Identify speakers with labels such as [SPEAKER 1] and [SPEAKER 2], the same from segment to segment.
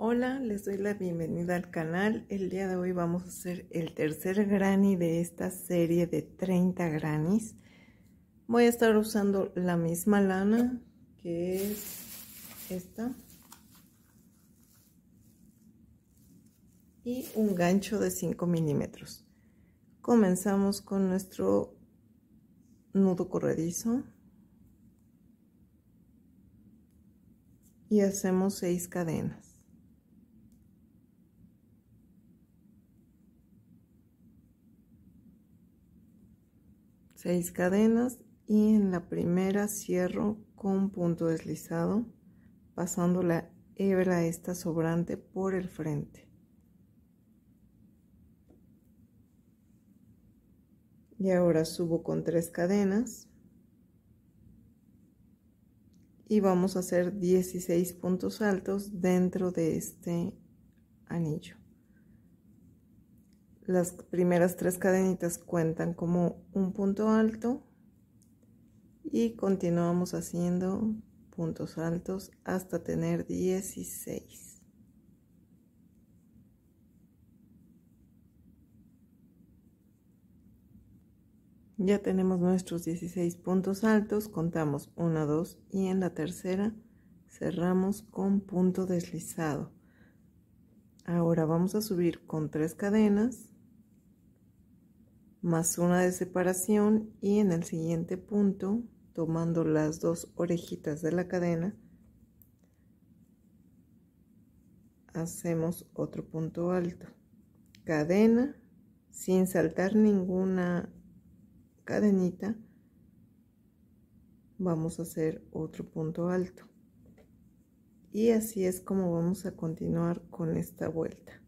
[SPEAKER 1] Hola, les doy la bienvenida al canal. El día de hoy vamos a hacer el tercer granny de esta serie de 30 grannies. Voy a estar usando la misma lana que es esta. Y un gancho de 5 milímetros. Comenzamos con nuestro nudo corredizo. Y hacemos 6 cadenas. Seis cadenas y en la primera cierro con punto deslizado pasando la hebra esta sobrante por el frente. Y ahora subo con tres cadenas. Y vamos a hacer 16 puntos altos dentro de este anillo las primeras tres cadenitas cuentan como un punto alto y continuamos haciendo puntos altos hasta tener 16 ya tenemos nuestros 16 puntos altos contamos 1 2 y en la tercera cerramos con punto deslizado. Ahora vamos a subir con tres cadenas más una de separación y en el siguiente punto tomando las dos orejitas de la cadena hacemos otro punto alto. Cadena sin saltar ninguna cadenita vamos a hacer otro punto alto. Y así es como vamos a continuar con esta vuelta.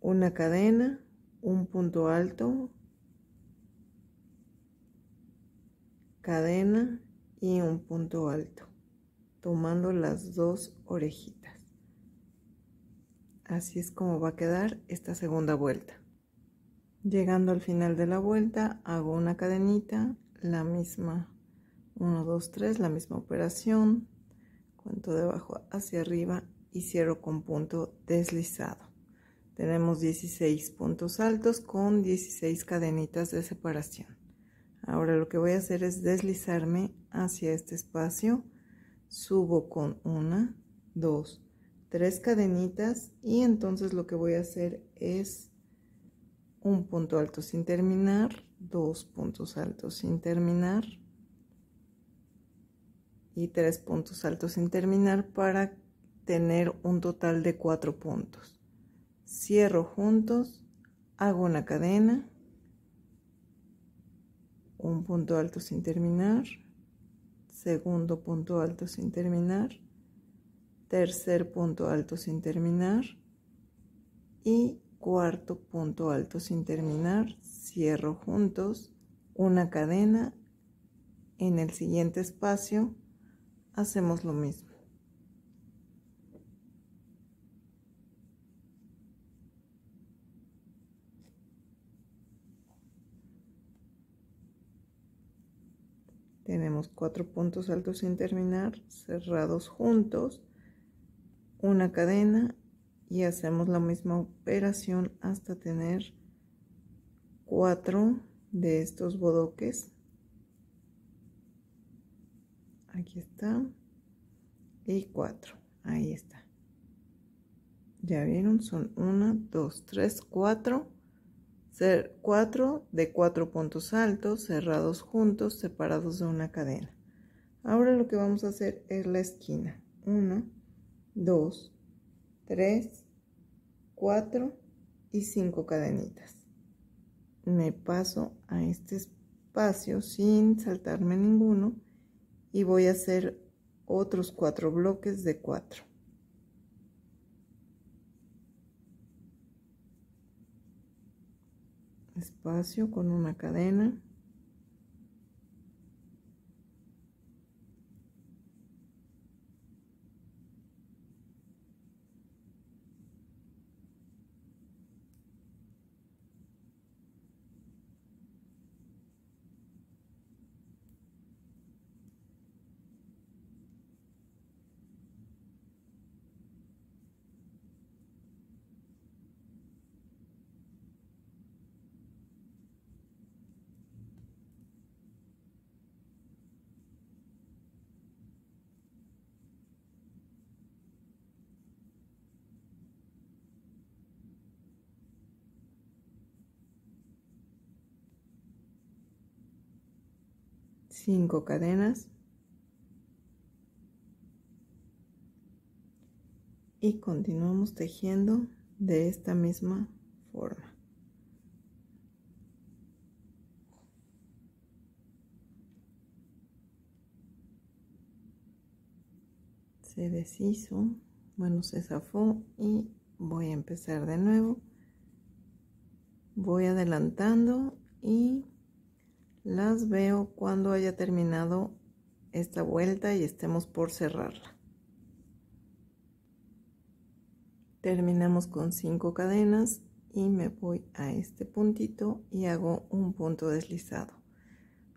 [SPEAKER 1] Una cadena un punto alto, cadena y un punto alto, tomando las dos orejitas. Así es como va a quedar esta segunda vuelta. Llegando al final de la vuelta, hago una cadenita, la misma 1, 2, 3, la misma operación, cuento de abajo hacia arriba y cierro con punto deslizado tenemos 16 puntos altos con 16 cadenitas de separación. Ahora lo que voy a hacer es deslizarme hacia este espacio. Subo con una dos tres cadenitas y entonces lo que voy a hacer es un punto alto sin terminar dos puntos altos sin terminar y tres puntos altos sin terminar para tener un total de cuatro puntos cierro juntos, hago una cadena, un punto alto sin terminar, segundo punto alto sin terminar, tercer punto alto sin terminar y cuarto punto alto sin terminar, cierro juntos, una cadena, en el siguiente espacio hacemos lo mismo. Tenemos cuatro puntos altos sin terminar cerrados juntos una cadena y hacemos la misma operación hasta tener cuatro de estos bodoques. Aquí está. Y cuatro. Ahí está. Ya vieron son una dos tres cuatro ser cuatro de cuatro puntos altos cerrados juntos separados de una cadena. Ahora lo que vamos a hacer es la esquina. 1 2 3 4 y 5 cadenitas. Me paso a este espacio sin saltarme ninguno y voy a hacer otros cuatro bloques de 4 espacio con una cadena 5 cadenas y continuamos tejiendo de esta misma forma. Se deshizo, bueno, se zafó y voy a empezar de nuevo. Voy adelantando y las veo cuando haya terminado esta vuelta y estemos por cerrarla. terminamos con 5 cadenas y me voy a este puntito y hago un punto deslizado.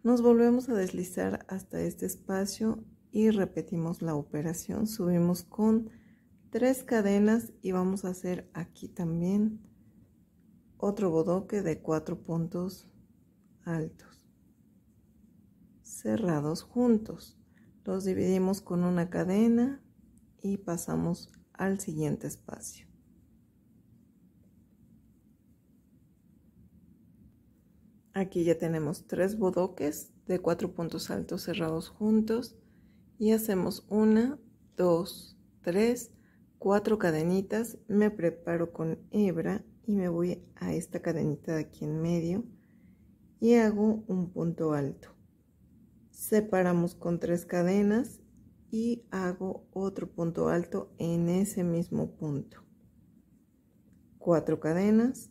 [SPEAKER 1] Nos volvemos a deslizar hasta este espacio y repetimos la operación. Subimos con tres cadenas y vamos a hacer aquí también otro bodoque de cuatro puntos altos cerrados juntos los dividimos con una cadena y pasamos al siguiente espacio. Aquí ya tenemos tres bodoques de cuatro puntos altos cerrados juntos y hacemos una, dos, tres, cuatro cadenitas. Me preparo con hebra y me voy a esta cadenita de aquí en medio y hago un punto alto. Separamos con tres cadenas y hago otro punto alto en ese mismo punto. Cuatro cadenas.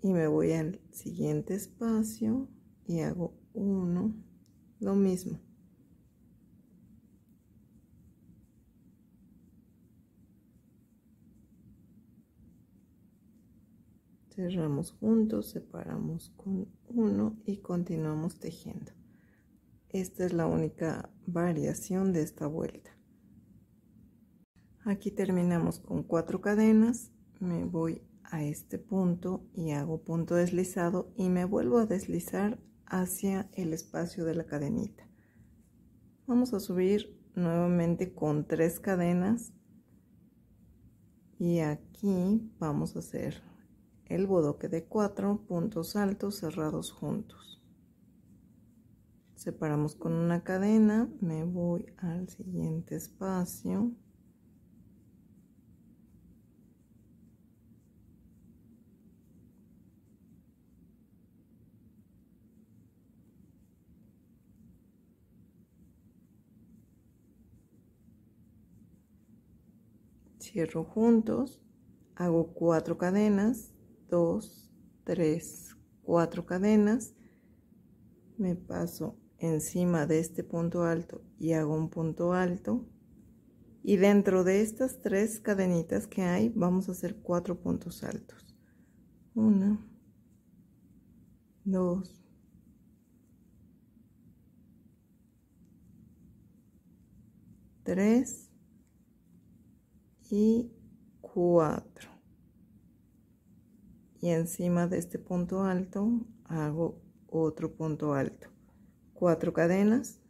[SPEAKER 1] Y me voy al siguiente espacio y hago uno lo mismo cerramos juntos separamos con uno y continuamos tejiendo esta es la única variación de esta vuelta. Aquí terminamos con cuatro cadenas. Me voy a este punto y hago punto deslizado y me vuelvo a deslizar hacia el espacio de la cadenita. Vamos a subir nuevamente con tres cadenas y aquí vamos a hacer el bodoque de cuatro puntos altos cerrados juntos. Separamos con una cadena me voy al siguiente espacio. Cierro juntos hago cuatro cadenas dos tres cuatro cadenas me paso encima de este punto alto y hago un punto alto. Y dentro de estas tres cadenitas que hay vamos a hacer cuatro puntos altos. Una dos tres y cuatro y encima de este punto alto hago otro punto alto. Cuatro cadenas.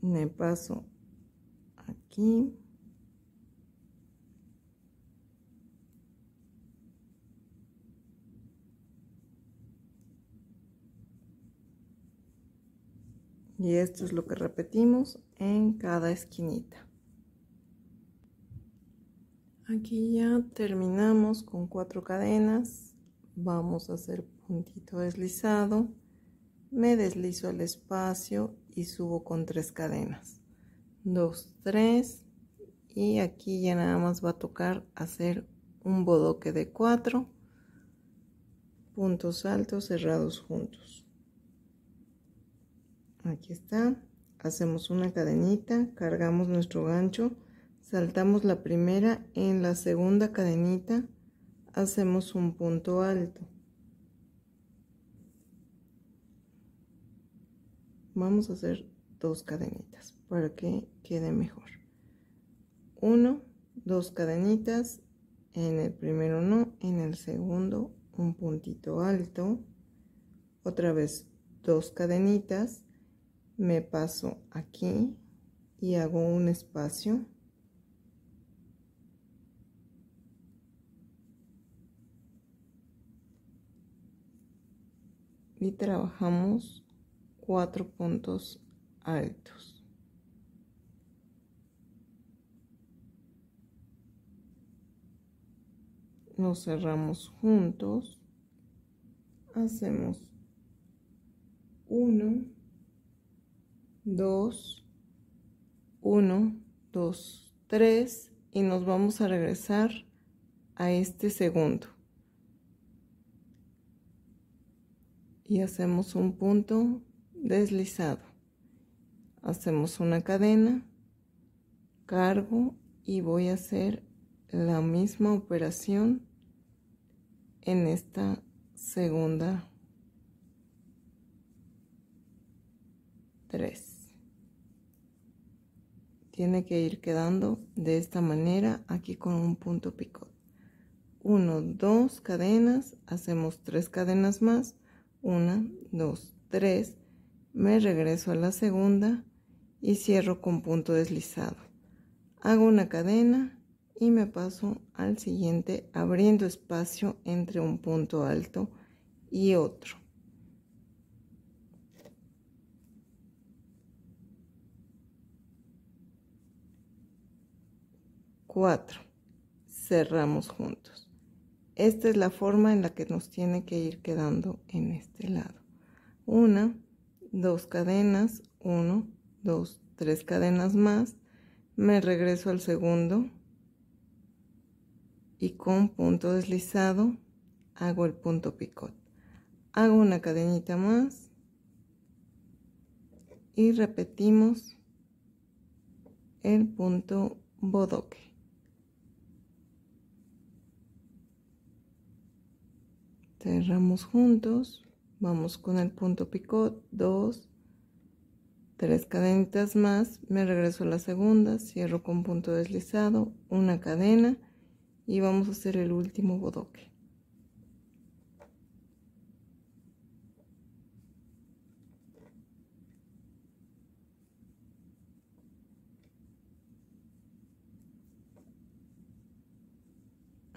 [SPEAKER 1] Me paso aquí. Y esto es lo que repetimos en cada esquinita aquí ya terminamos con cuatro cadenas. Vamos a hacer puntito deslizado. Me deslizo al espacio y subo con tres cadenas. 2 3 y aquí ya nada más va a tocar hacer un bodoque de 4 puntos altos cerrados juntos. Aquí está. Hacemos una cadenita cargamos nuestro gancho saltamos la primera en la segunda cadenita hacemos un punto alto. Vamos a hacer dos cadenitas para que quede mejor. Uno dos cadenitas en el primero no en el segundo un puntito alto. Otra vez dos cadenitas me paso aquí y hago un espacio y trabajamos cuatro puntos altos. Nos cerramos juntos. Hacemos uno, dos, uno, dos, tres y nos vamos a regresar a este segundo. Y hacemos un punto deslizado. Hacemos una cadena, cargo y voy a hacer la misma operación en esta segunda 3 tiene que ir quedando de esta manera aquí con un punto picot 1 2 cadenas hacemos tres cadenas más 1 2 3 me regreso a la segunda y cierro con punto deslizado hago una cadena y me paso al siguiente abriendo espacio entre un punto alto y otro. Cuatro. Cerramos juntos. Esta es la forma en la que nos tiene que ir quedando en este lado. Una, dos cadenas, uno, dos, tres cadenas más. Me regreso al segundo y con punto deslizado hago el punto picot. Hago una cadenita más y repetimos el punto bodoque. Cerramos juntos, vamos con el punto picot, dos, tres cadenitas más, me regreso a la segunda, cierro con punto deslizado, una cadena y vamos a hacer el último bodoque.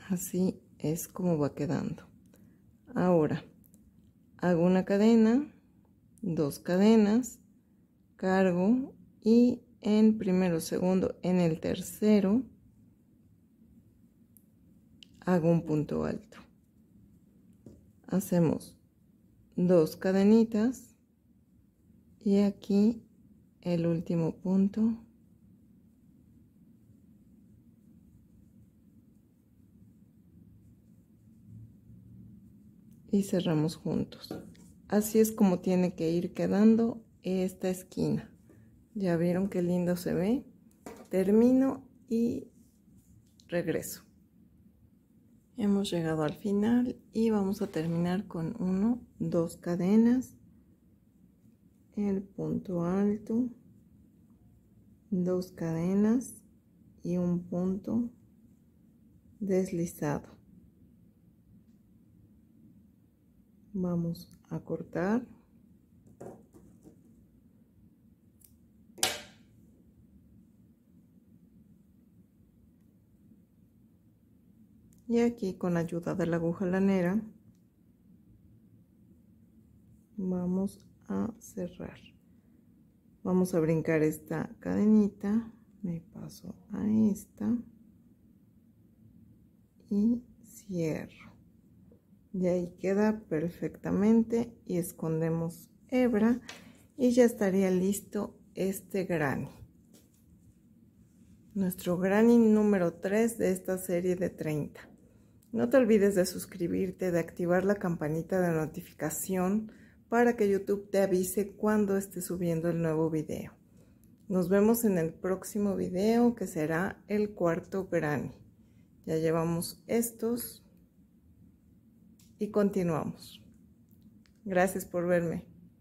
[SPEAKER 1] Así es como va quedando. Ahora, hago una cadena, dos cadenas, cargo y en primero, segundo, en el tercero, hago un punto alto. Hacemos dos cadenitas y aquí el último punto. Y cerramos juntos. Así es como tiene que ir quedando esta esquina. Ya vieron qué lindo se ve. Termino y regreso. Hemos llegado al final y vamos a terminar con uno, dos cadenas, el punto alto, dos cadenas y un punto deslizado. Vamos a cortar. y aquí con ayuda de la aguja lanera vamos a cerrar. Vamos a brincar esta cadenita. Me paso a esta. Y cierro y ahí queda perfectamente y escondemos hebra y ya estaría listo este granny nuestro granny número 3 de esta serie de 30 no te olvides de suscribirte, de activar la campanita de notificación para que YouTube te avise cuando esté subiendo el nuevo video. Nos vemos en el próximo video que será el cuarto granny. Ya llevamos estos y continuamos. Gracias por verme.